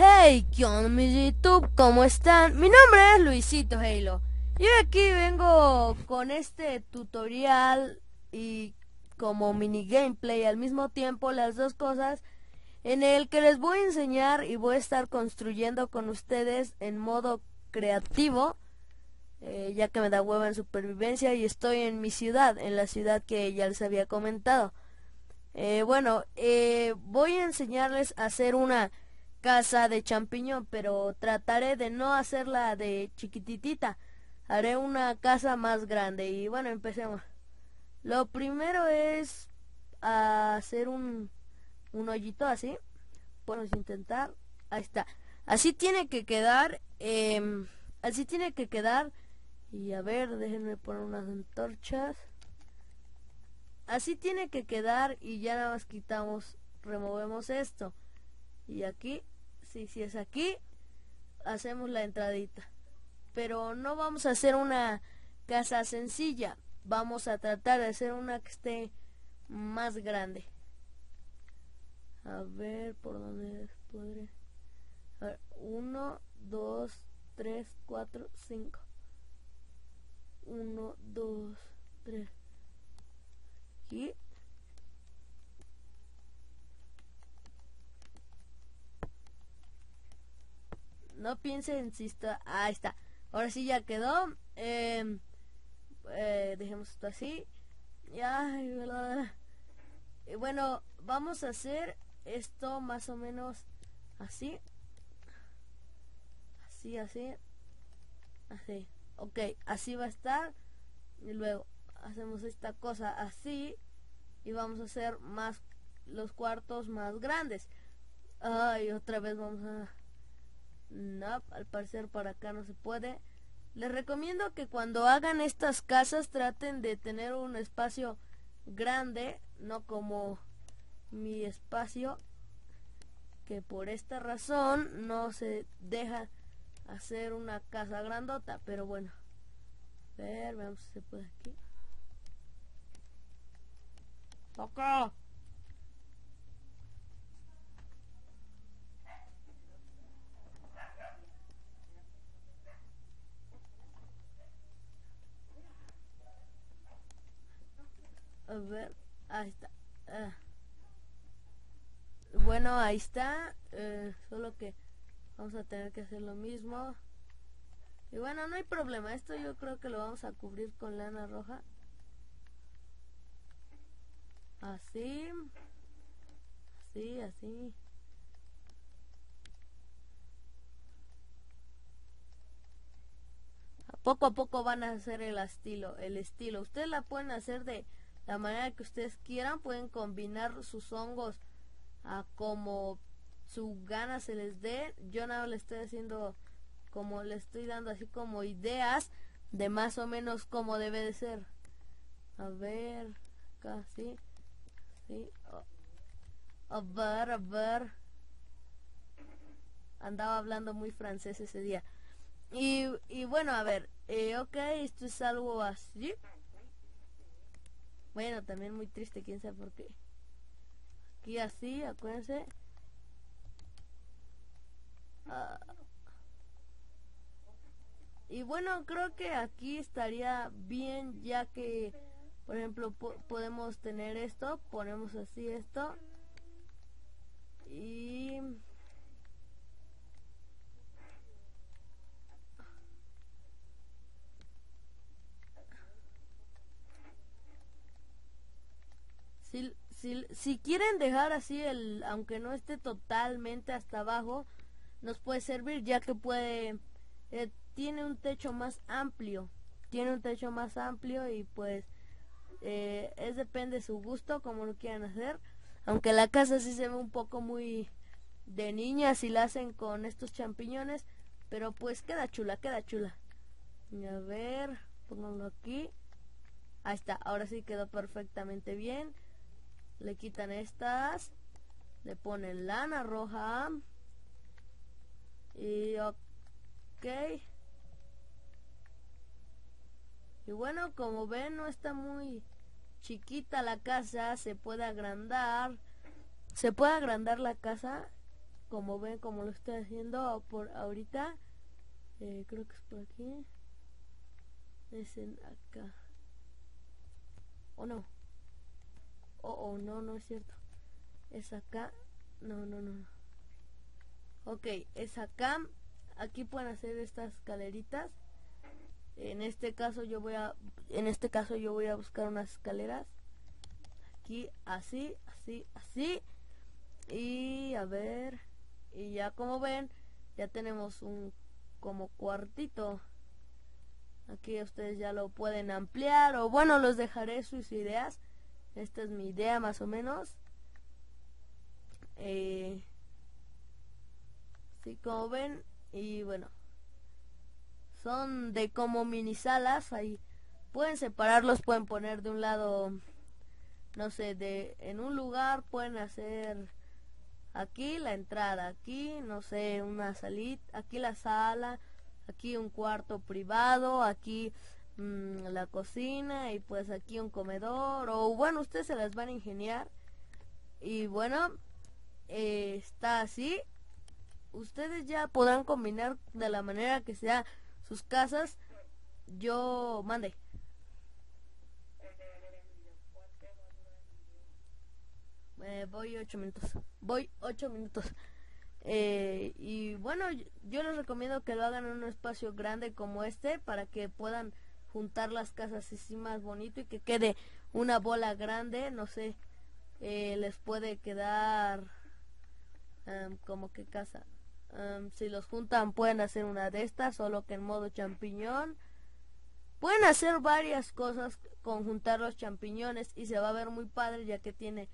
Hey, ¿qué onda mi YouTube? ¿Cómo están? Mi nombre es Luisito Halo. Y aquí vengo con este tutorial y como mini gameplay al mismo tiempo las dos cosas en el que les voy a enseñar y voy a estar construyendo con ustedes en modo creativo eh, ya que me da hueva en supervivencia y estoy en mi ciudad, en la ciudad que ya les había comentado. Eh, bueno, eh, voy a enseñarles a hacer una casa de champiñón, pero trataré de no hacerla de chiquititita. Haré una casa más grande y bueno, empecemos. Lo primero es hacer un, un hoyito así. Podemos intentar. Ahí está. Así tiene que quedar. Em, así tiene que quedar. Y a ver, déjenme poner unas antorchas. Así tiene que quedar y ya nada más quitamos, removemos esto. Y aquí, si, si es aquí, hacemos la entradita. Pero no vamos a hacer una casa sencilla. Vamos a tratar de hacer una que esté más grande. A ver, ¿por dónde podré? A ver, uno, dos, tres, cuatro, cinco. Uno, dos, tres. Aquí. No piensen si está... Ahí está. Ahora sí ya quedó. Eh, eh, dejemos esto así. Ya, y bueno, vamos a hacer esto más o menos así. Así, así. Así. Ok, así va a estar. Y luego hacemos esta cosa así. Y vamos a hacer más los cuartos más grandes. Ay, otra vez vamos a... No, al parecer para acá no se puede. Les recomiendo que cuando hagan estas casas traten de tener un espacio grande, no como mi espacio, que por esta razón no se deja hacer una casa grandota, pero bueno. A ver, veamos si se puede aquí. ¡Toca! Ver, ahí está. Ah. Bueno, ahí está. Eh, solo que vamos a tener que hacer lo mismo. Y bueno, no hay problema. Esto yo creo que lo vamos a cubrir con lana roja. Así. Así, así. Poco a poco van a hacer el estilo, el estilo. Ustedes la pueden hacer de la manera que ustedes quieran. Pueden combinar sus hongos a como su gana se les dé. Yo nada le estoy haciendo como le estoy dando así como ideas de más o menos cómo debe de ser. A ver, casi. Sí. A ver, a ver. Andaba hablando muy francés ese día. Y, y bueno, a ver, eh, ok, esto es algo así. Bueno, también muy triste, quién sabe por qué. Aquí así, acuérdense. Ah. y bueno, creo que aquí estaría bien ya que, por ejemplo, podemos tener esto, ponemos así esto. Y... Si, si, quieren dejar así el, aunque no esté totalmente hasta abajo, nos puede servir ya que puede, eh, tiene un techo más amplio, tiene un techo más amplio y pues eh, es depende de su gusto como lo quieran hacer. Aunque la casa sí se ve un poco muy de niña si la hacen con estos champiñones, pero pues queda chula, queda chula. A ver, ponganlo aquí. Ahí está, ahora sí quedó perfectamente bien le quitan estas le ponen lana roja. Y ok. Y bueno como ven no está muy chiquita la casa se puede agrandar se puede agrandar la casa como ven como lo estoy haciendo por ahorita. Eh, creo que es por aquí. Es en acá. O no oh, oh no no es cierto. Es acá. No no no ok es acá. Aquí pueden hacer estas escaleritas. En este caso yo voy a en este caso yo voy a buscar unas escaleras. Aquí así así así. Y a ver. Y ya como ven ya tenemos un como cuartito. Aquí ustedes ya lo pueden ampliar o bueno los dejaré sus ideas esta es mi idea más o menos. Eh, sí como ven y bueno son de como mini salas ahí pueden separarlos pueden poner de un lado no sé de en un lugar pueden hacer aquí la entrada, aquí no sé, una salita, aquí la sala, aquí un cuarto privado, aquí mmm, la cocina y pues aquí un comedor o bueno, ustedes se las van a ingeniar y bueno, eh, está así. Ustedes ya podrán combinar de la manera que sea sus casas. Yo mande. Eh, voy ocho minutos. Voy ocho minutos. Eh, y bueno, yo les recomiendo que lo hagan en un espacio grande como este para que puedan juntar las casas así más bonito y que quede una bola grande. No sé, eh, les puede quedar como que casa. Si los juntan pueden hacer una de estas, solo que en modo champiñón. Pueden hacer varias cosas con juntar los champiñones y se va a ver muy padre ya que tiene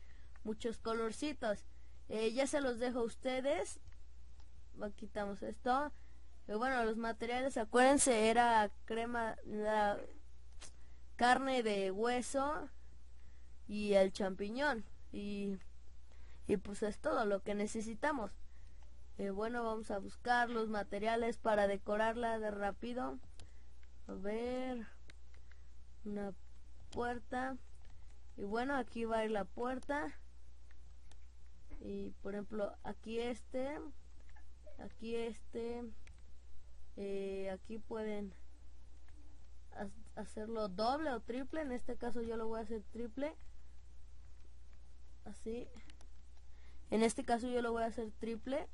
muchos colorcitos. Eh, ya se los dejo a ustedes. Quitamos esto. Eh, bueno, los materiales, acuérdense, era crema, la carne de hueso y el champiñón. Y, y pues es todo lo que necesitamos. Eh, bueno, vamos a buscar los materiales para decorarla de rápido. A ver. Una puerta. Y bueno, aquí va a ir la puerta y por ejemplo aquí este aquí este eh, aquí pueden hacerlo doble o triple. En este caso yo lo voy a hacer triple. Así. En este caso yo lo voy a hacer triple.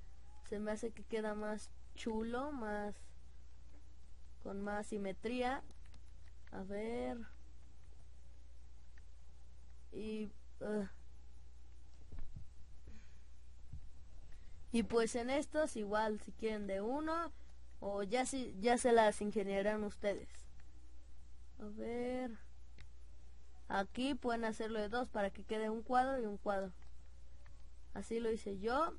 Se me hace que queda más chulo más con más simetría. A ver. Y Y pues en estos igual si quieren de uno o ya si ya se las ingeniarán ustedes. A ver. Aquí pueden hacerlo de dos para que quede un cuadro y un cuadro. Así lo hice yo.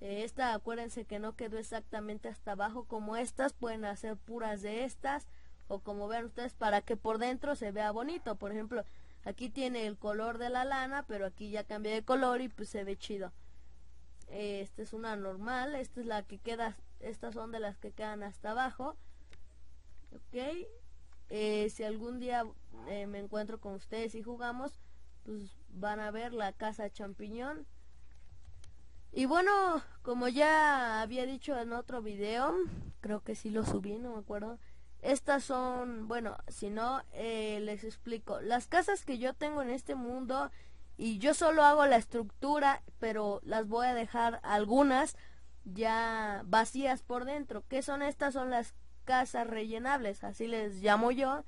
Eh, esta acuérdense que no quedó exactamente hasta abajo como estas. Pueden hacer puras de estas. O como vean ustedes para que por dentro se vea bonito. Por ejemplo, aquí tiene el color de la lana. Pero aquí ya cambié de color y pues se ve chido esta es una normal esta es la que queda estas son de las que quedan hasta abajo ok eh, si algún día eh, me encuentro con ustedes y jugamos pues van a ver la casa champiñón. Y bueno como ya había dicho en otro video creo que sí lo subí no me acuerdo estas son bueno si no eh, les explico. Las casas que yo tengo en este mundo y yo solo hago la estructura, pero las voy a dejar algunas ya vacías por dentro. ¿Qué son estas? Son las casas rellenables, así les llamo yo.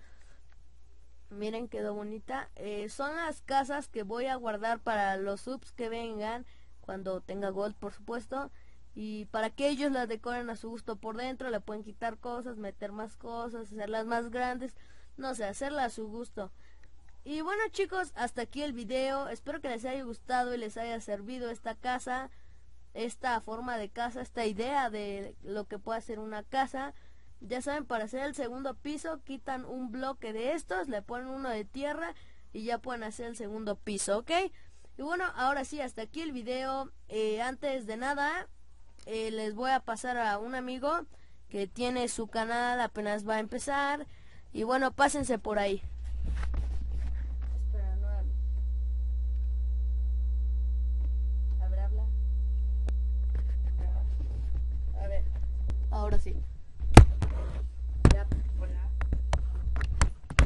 Miren, quedó bonita. Eh, son las casas que voy a guardar para los subs que vengan, cuando tenga gold, por supuesto. Y para que ellos las decoren a su gusto por dentro, le pueden quitar cosas, meter más cosas, hacerlas más grandes, no sé, hacerlas a su gusto. Y bueno chicos, hasta aquí el video. Espero que les haya gustado y les haya servido esta casa, esta forma de casa, esta idea de lo que puede ser una casa. Ya saben, para hacer el segundo piso quitan un bloque de estos, le ponen uno de tierra y ya pueden hacer el segundo piso, ¿ok? Y bueno, ahora sí, hasta aquí el video. Eh, antes de nada, eh, les voy a pasar a un amigo que tiene su canal, apenas va a empezar. Y bueno, pásense por ahí. así. Ya, hola.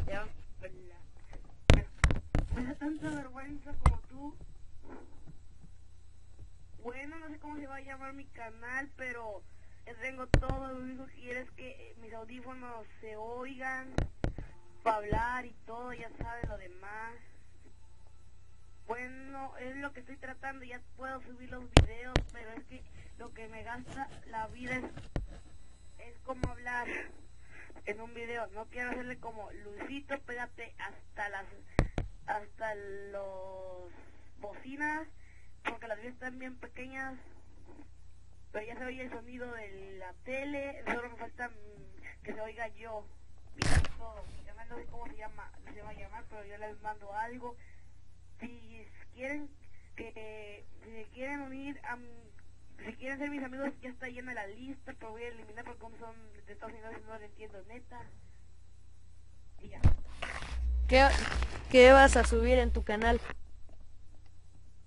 Ya, hola. Me da tanta vergüenza como tú. Bueno, no sé cómo se va a llamar mi canal, pero tengo todo. Lo único que que eh, mis audífonos se oigan para hablar y todo, ya saben lo demás. Bueno, es lo que estoy tratando, ya puedo subir los videos, pero es que lo que me gasta la vida es, es como hablar en un video. No quiero hacerle como Luisito, pégate hasta las hasta los bocinas, porque las vías están bien pequeñas, pero ya se oye el sonido de la tele, solo me falta que se oiga yo. Todo. No sé cómo se llama, se va a llamar, pero yo les mando algo si quieren que si quieren unir a si quieren ser mis amigos ya está llena la lista pero voy a eliminar porque como son de Estados Unidos no lo entiendo neta y ya ¿Qué, ¿Qué vas a subir en tu canal?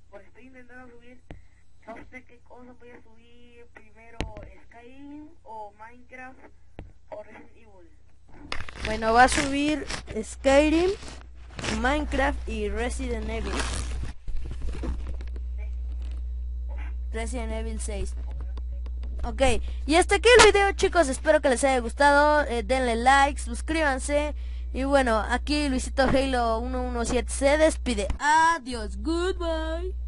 pues estoy intentando subir no sé qué cosa voy a subir primero Skyrim o Minecraft o Resident Evil Bueno, va a subir Skyrim, Minecraft y Resident Evil. Resident Evil 6. Ok, y hasta aquí el video chicos, espero que les haya gustado, eh, denle like, suscríbanse y bueno, aquí Luisito Halo 117 se despide. Adiós, goodbye.